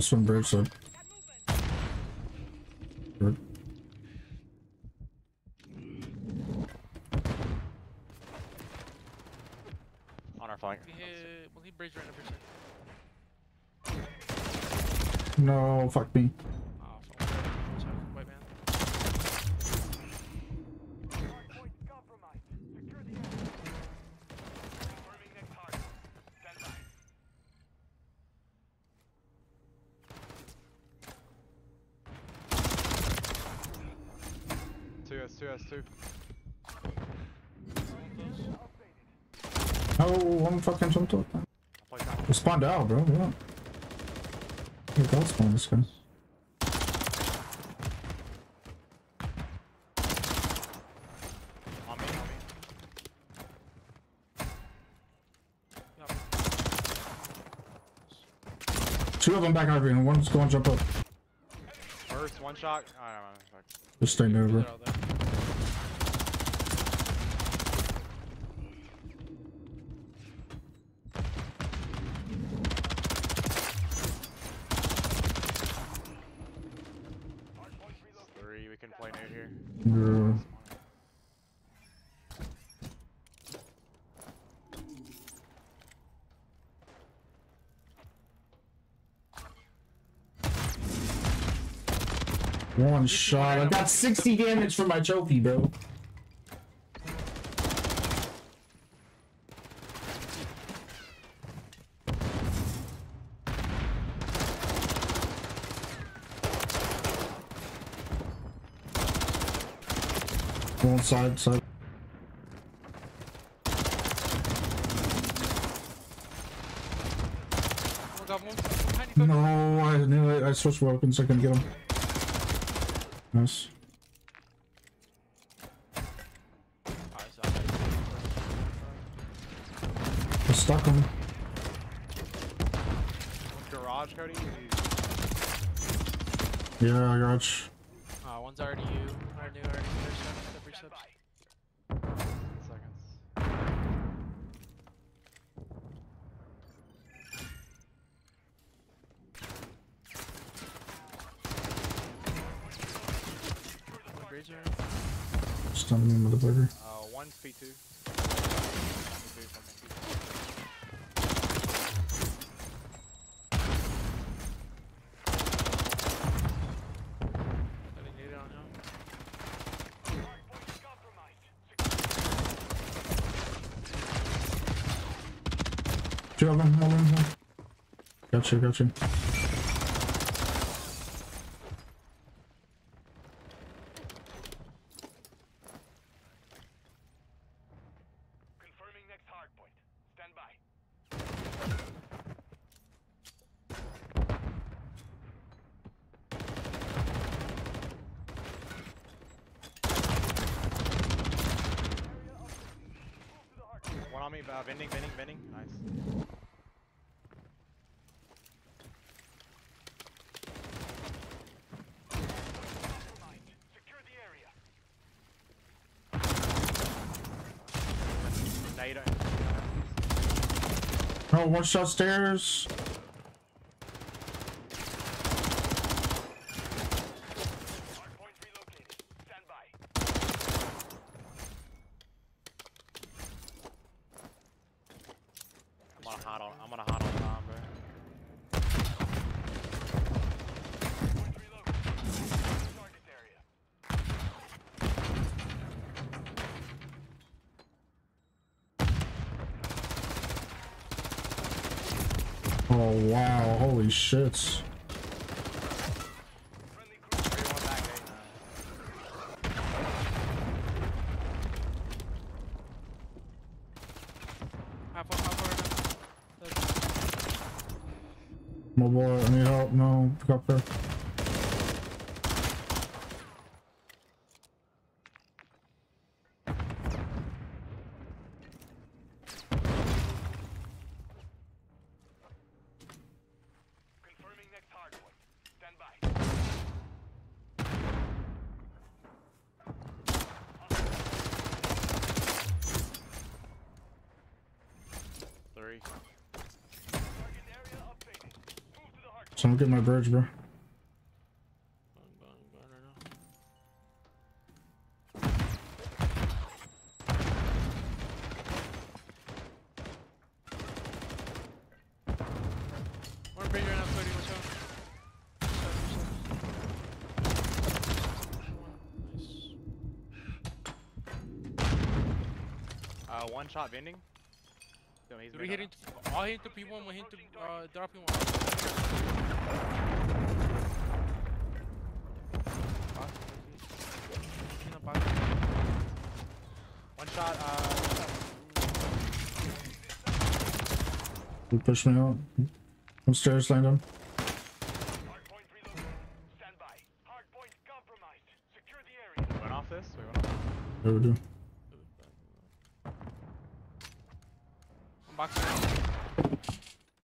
That's one bridge side. Good. On our flank. He hit, well, he bridged right over side. No, fuck me. S2, S2. Oh, one fucking jumped up. We spawned out, bro. What? Here, God spawned this guy. Two of them back over here. and one's going to jump up. First, one shot. Oh, no, no, no, Just stay over. Can play here. Yeah. One shot. I got 60 damage from my trophy, bro. One side, side. Got one behind you, No, I knew it. I switched weapons. I couldn't get him. Nice. I stuck him. Garage, Cody? Yeah, garage. Uh, one's already you. Already already ship. Seconds. Razor. Stunned me, motherfucker. Uh, one's P2 Two of them, all of them. Gotcha, gotcha. Confirming next hard point. Stand by. One on me, uh, vending, vending, vending. Nice. Secure the area. Now you don't. Oh, one shot stairs. I'm on a hot on. I'm on a hot on Oh, wow. Holy shit. Friendly crew. Three, one back, eight. Half one, half one. That's- My boy, I need help. No, pick So I'm getting my bridge, bro. Uh, one shot vending. No, he's Three mid hitting, on all hitting to P1, one hitting to, uh, dropping one. In. One shot, uh, He pushed me out. Upstairs, landing. Hardpoint reloaded. Stand. Hardpoint compromised. Secure the area. we went off this. We went off. There we do. Out.